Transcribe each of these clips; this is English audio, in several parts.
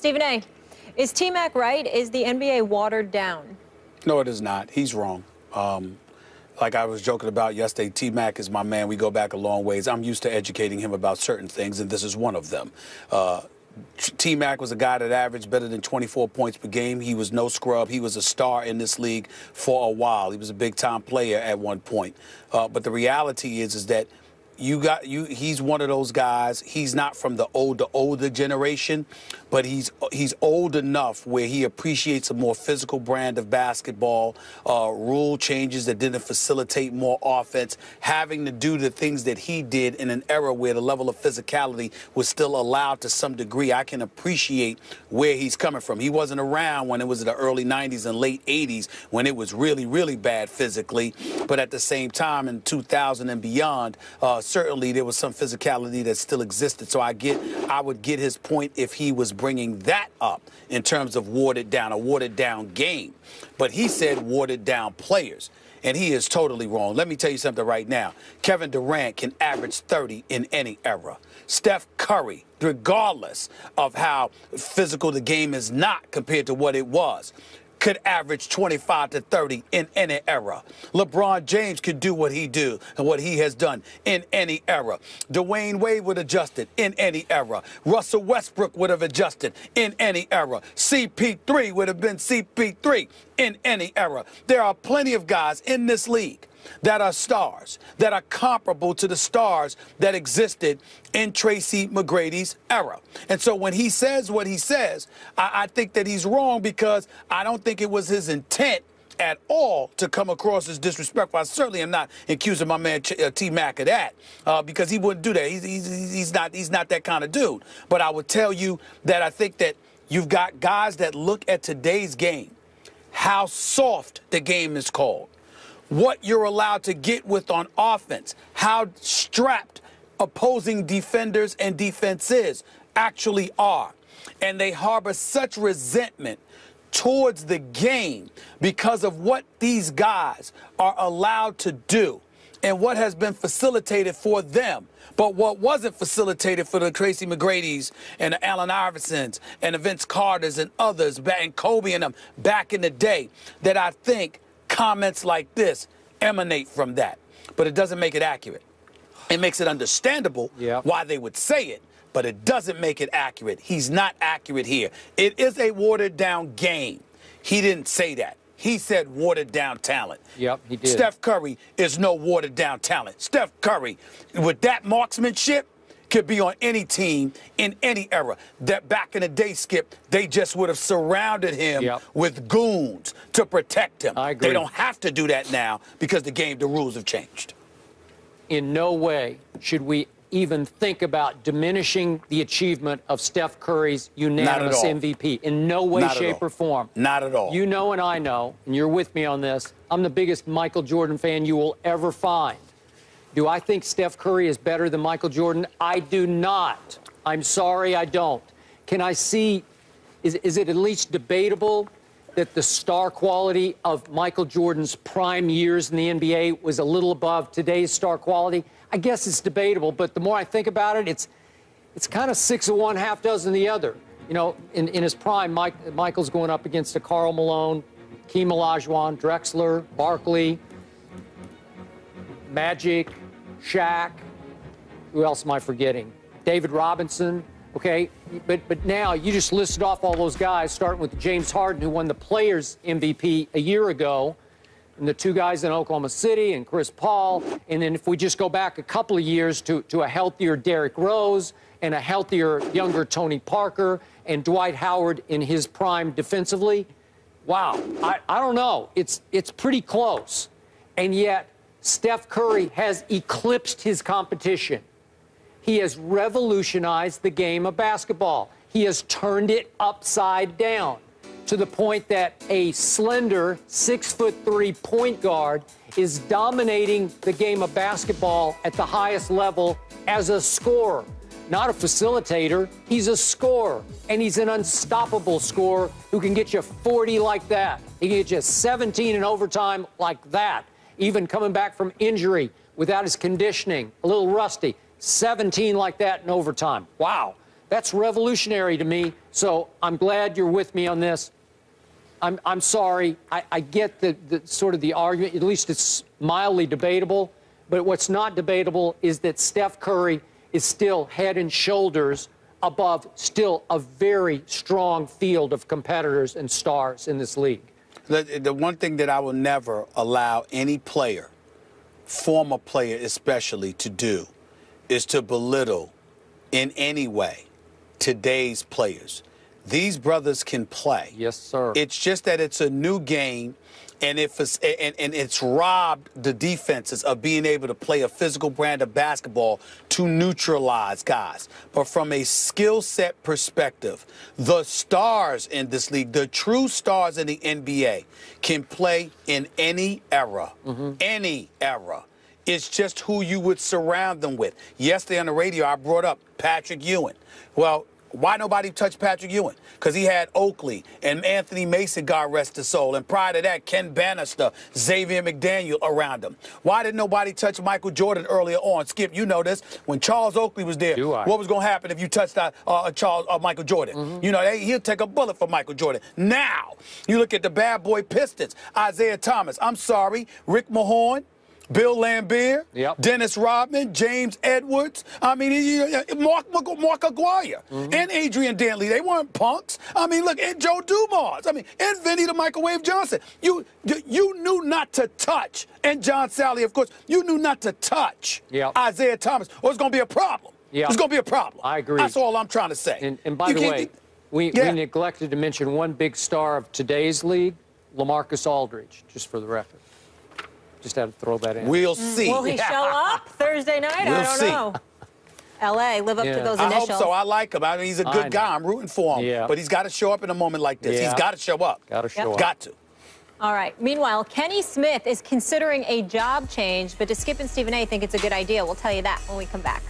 Stephen A., is T Mac right? Is the NBA watered down? No, it is not. He's wrong. Um, like I was joking about yesterday, T Mac is my man. We go back a long ways. I'm used to educating him about certain things, and this is one of them. Uh, T Mac was a guy that averaged better than 24 points per game. He was no scrub. He was a star in this league for a while. He was a big time player at one point. Uh, but the reality is, is that you got you he's one of those guys he's not from the older older generation but he's he's old enough where he appreciates a more physical brand of basketball uh, rule changes that didn't facilitate more offense having to do the things that he did in an era where the level of physicality was still allowed to some degree. I can appreciate where he's coming from. He wasn't around when it was the early 90s and late 80s when it was really really bad physically but at the same time in 2000 and beyond uh, certainly there was some physicality that still existed. So I get, I would get his point if he was bringing that up in terms of watered down, a watered down game. But he said watered down players. And he is totally wrong. Let me tell you something right now. Kevin Durant can average 30 in any era. Steph Curry, regardless of how physical the game is not compared to what it was, could average 25 to 30 in any era. LeBron James could do what he do and what he has done in any era. Dwyane Wade would have adjusted in any era. Russell Westbrook would have adjusted in any era. CP3 would have been CP3 in any era. There are plenty of guys in this league that are stars, that are comparable to the stars that existed in Tracy McGrady's era. And so when he says what he says, I, I think that he's wrong because I don't think it was his intent at all to come across as disrespectful. I certainly am not accusing my man uh, T Mac of that uh, because he wouldn't do that. He's, he's, he's, not he's not that kind of dude. But I would tell you that I think that you've got guys that look at today's game, how soft the game is called what you're allowed to get with on offense, how strapped opposing defenders and defenses actually are. And they harbor such resentment towards the game because of what these guys are allowed to do and what has been facilitated for them. But what wasn't facilitated for the Tracy McGrady's and the Allen Iversons and the Vince Carters and others, and Kobe and them back in the day, that I think comments like this emanate from that. But it doesn't make it accurate. It makes it understandable yep. why they would say it, but it doesn't make it accurate. He's not accurate here. It is a watered down game. He didn't say that. He said watered down talent. Yep, he did. Steph Curry is no watered down talent. Steph Curry, with that marksmanship, could be on any team in any era. That back in the day, Skip, they just would have surrounded him yep. with goons to protect him. I agree. They don't have to do that now because the game, the rules have changed. In no way should we even think about diminishing the achievement of Steph Curry's unanimous MVP. In no way, Not shape, or form. Not at all. You know and I know, and you're with me on this, I'm the biggest Michael Jordan fan you will ever find. Do I think Steph Curry is better than Michael Jordan? I do not. I'm sorry, I don't. Can I see, is, is it at least debatable that the star quality of Michael Jordan's prime years in the NBA was a little above today's star quality? I guess it's debatable, but the more I think about it, it's, it's kind of six of one, half dozen the other. You know, in, in his prime, Mike, Michael's going up against a Karl Malone, Keem Olajuwon, Drexler, Barkley, Magic, Shaq. Who else am I forgetting? David Robinson. Okay, but but now you just listed off all those guys, starting with James Harden, who won the Players MVP a year ago, and the two guys in Oklahoma City, and Chris Paul, and then if we just go back a couple of years to to a healthier Derrick Rose and a healthier, younger Tony Parker and Dwight Howard in his prime defensively. Wow, I, I don't know. It's it's pretty close, and yet Steph Curry has eclipsed his competition. He has revolutionized the game of basketball. He has turned it upside down to the point that a slender six foot three point guard is dominating the game of basketball at the highest level as a scorer. Not a facilitator, he's a scorer. And he's an unstoppable scorer who can get you 40 like that. He can get you 17 in overtime like that even coming back from injury without his conditioning, a little rusty. 17 like that in overtime. Wow. That's revolutionary to me. So I'm glad you're with me on this. I'm, I'm sorry. I, I get the, the sort of the argument, at least it's mildly debatable. But what's not debatable is that Steph Curry is still head and shoulders above still a very strong field of competitors and stars in this league. The, the one thing that I will never allow any player, former player especially, to do is to belittle in any way today's players. These brothers can play. Yes, sir. It's just that it's a new game, and if it's and, and it's robbed the defenses of being able to play a physical brand of basketball to neutralize guys. But from a skill set perspective, the stars in this league, the true stars in the NBA, can play in any era, mm-hmm. any era. It's just who you would surround them with. Yesterday on the radio, I brought up Patrick Ewing. Well, why nobody touched Patrick Ewing? Because he had Oakley and Anthony Mason, God rest his soul. And prior to that, Ken Bannister, Xavier McDaniel around him. Why did nobody touch Michael Jordan earlier on? Skip, you know this. When Charles Oakley was there, what was going to happen if you touched uh, uh, Charles uh, Michael Jordan? You know, they, he'll take a bullet for Michael Jordan. Now, you look at the bad boy Pistons, Isiah Thomas. I'm sorry, Rick Mahorn. Bill Laimbeer, Yep. Dennis Rodman, James Edwards. I mean, Mark, Mark, Aguirre mm-hmm. and Adrian Dantley. They weren't punks. I mean, look, and Joe Dumars. I mean, and Vinny the Microwave Johnson. You, you, knew not to touch. And John Salley, of course, you knew not to touch Yep. Isiah Thomas, or it's going to be a problem. Yep. It's going to be a problem. I agree. That's all I'm trying to say. And, and by You the way, we, Yeah. we neglected to mention one big star of today's league, LaMarcus Aldridge, just for the record. Just had to throw that in. we'll mm. see. Will he show up Thursday night? I We'll don't see. know. L.A. Live up Yeah. to those I hope so. I like him. I mean, he's a good guy. I'm rooting for him. Yeah. But he's got to show up in a moment like this. Yeah. He's got to show up. Gotta show up. Got to. All right. Meanwhile, Kenny Smith is considering a job change, but does Skip and Stephen A think it's a good idea? We'll tell you that when we come back.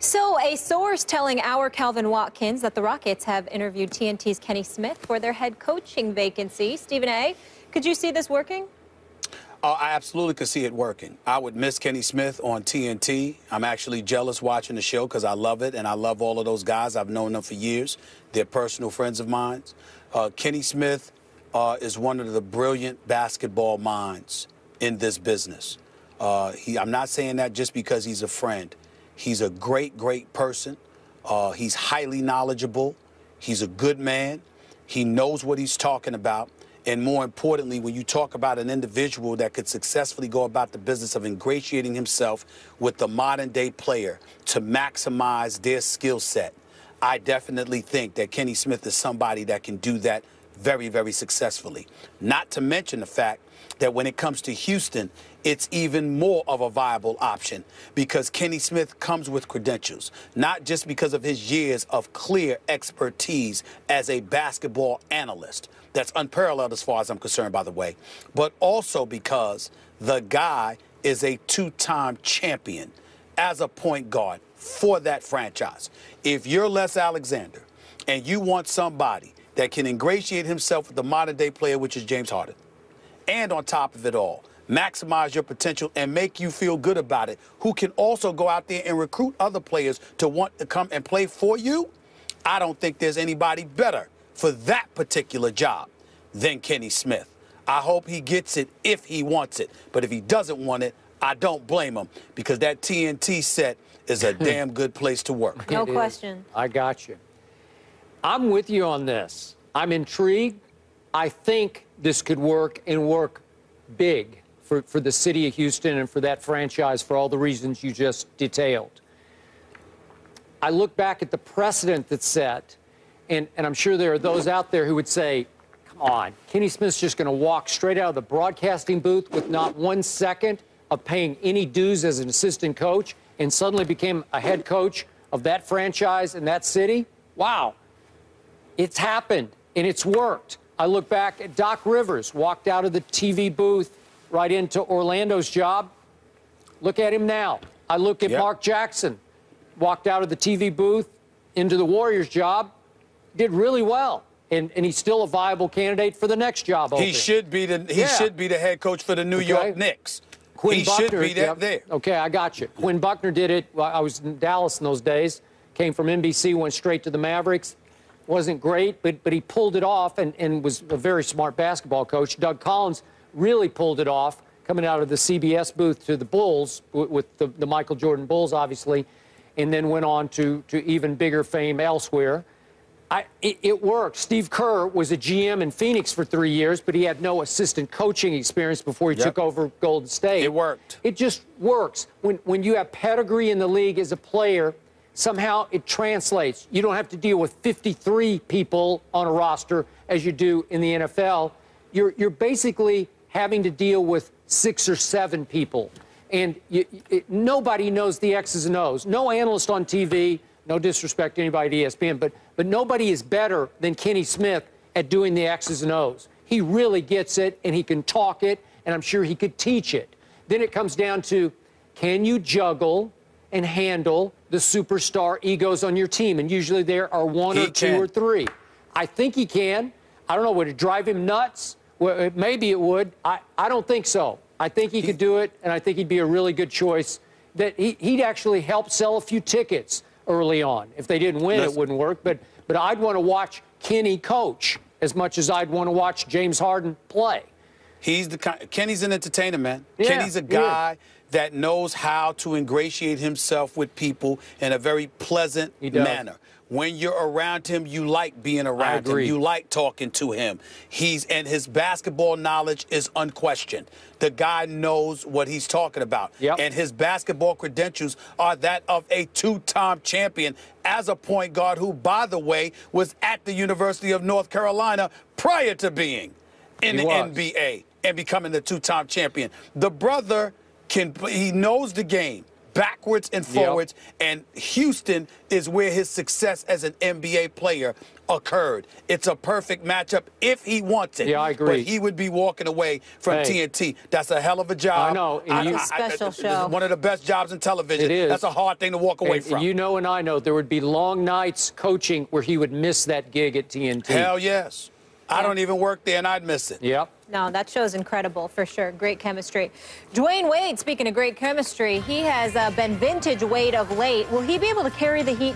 So, a source telling our Calvin Watkins that the Rockets have interviewed TNT's Kenny Smith for their head coaching vacancy. Stephen A., could you see this working? Oh, I absolutely could see it working. I would miss Kenny Smith on TNT. I'm actually jealous watching the show because I love it and I love all of those guys. I've known them for years. They're personal friends of mine. Uh, Kenny Smith uh, is one of the brilliant basketball minds in this business. Uh, he, I'm not saying that just because he's a friend. He's a great, great person. Uh, he's highly knowledgeable. He's a good man. He knows what he's talking about. And more importantly, when you talk about an individual that could successfully go about the business of ingratiating himself with the modern day player to maximize their skill set, I definitely think that Kenny Smith is somebody that can do that very, very successfully. Not to mention the fact that when it comes to Houston, it's even more of a viable option because Kenny Smith comes with credentials, not just because of his years of clear expertise as a basketball analyst. That's unparalleled as far as I'm concerned, by the way, but also because the guy is a two time champion as a point guard for that franchise. If you're Les Alexander and you want somebody that can ingratiate himself with the modern day player, which is James Harden, and on top of it all, maximize your potential and make you feel good about it, who can also go out there and recruit other players to want to come and play for you, I don't think there's anybody better for that particular job than Kenny Smith. I hope he gets it if he wants it. But if he doesn't want it, I don't blame him because that TNT set is a damn good place to work. No It is. question. I got you. I'm with you on this. I'm intrigued. I think this could work and work big for, for the city of Houston and for that franchise for all the reasons you just detailed. I look back at the precedent that's set, and, and I'm sure there are those out there who would say, come on, Kenny Smith's just going to walk straight out of the broadcasting booth with not one second of paying any dues as an assistant coach and suddenly became a head coach of that franchise in that city? Wow. It's happened and it's worked. I look back at Doc Rivers, walked out of the TV booth right into Orlando's job. Look at him now. I look at Yep. Mark Jackson, walked out of the TV booth into the Warriors job, did really well. And, and he's still a viable candidate for the next job. He should be the he Yeah. should be the head coach for the New Okay. York Knicks. Quinn he Buckner, should be that yep. there. Okay, I got you. Quinn Buckner did it. Well, I was in Dallas in those days. came from NBC, went straight to the Mavericks. Wasn't great, but, but he pulled it off and, and was a very smart basketball coach. Doug Collins really pulled it off coming out of the CBS booth to the Bulls with, the, the Michael Jordan Bulls, obviously, and then went on to, to even bigger fame elsewhere. I, it, it worked. Steve Kerr was a GM in Phoenix for three years, but he had no assistant coaching experience before he Yep. took over Golden State. It worked. It just works. When, when you have pedigree in the league as a player, somehow it translates. You don't have to deal with 53 people on a roster as you do in the NFL. You're, you're basically having to deal with six or seven people. And you, it, nobody knows the X's and O's. No analyst on TV, no disrespect to anybody at ESPN, but, but nobody is better than Kenny Smith at doing the X's and O's. He really gets it, and he can talk it, and I'm sure he could teach it. Then it comes down to can you juggle and handle the superstar egos on your team? And usually there are one He or two or three. I think he can. I don't know, would it drive him nuts? Well, maybe it would. I, I don't think so. I think he could do it, and I think he'd be a really good choice. That he, he'd actually help sell a few tickets early on. If they didn't win, it wouldn't work. But, but I'd want to watch Kenny coach as much as I'd want to watch James Harden play. He's the Kenny's an entertainer, man. Yeah, Kenny's a guy that knows how to ingratiate himself with people in a very pleasant manner. When you're around him, you like being around him. You like talking to him. He's and his basketball knowledge is unquestioned. The guy knows what he's talking about. Yep. And his basketball credentials are that of a two-time champion as a point guard who, by the way, was at the University of North Carolina prior to being in He the was. NBA and becoming the two-time champion. The brother can he knows the game backwards and Yep. forwards and Houston is where his success as an NBA player occurred. It's a perfect matchup if he wants it. Yeah, I agree. But he would be walking away from Hey. TNT. That's a hell of a job. I know, and you- It's a special it's show. One of the best jobs in television. It is. That's a hard thing to walk away And from. You know, and I know there would be long nights coaching where he would miss that gig at TNT. hell yes. I don't even work there and I'd miss it. Yep. No, that show's incredible for sure. Great chemistry. Dwyane Wade, speaking of great chemistry, he has uh, been vintage Wade of late. Will he be able to carry the heat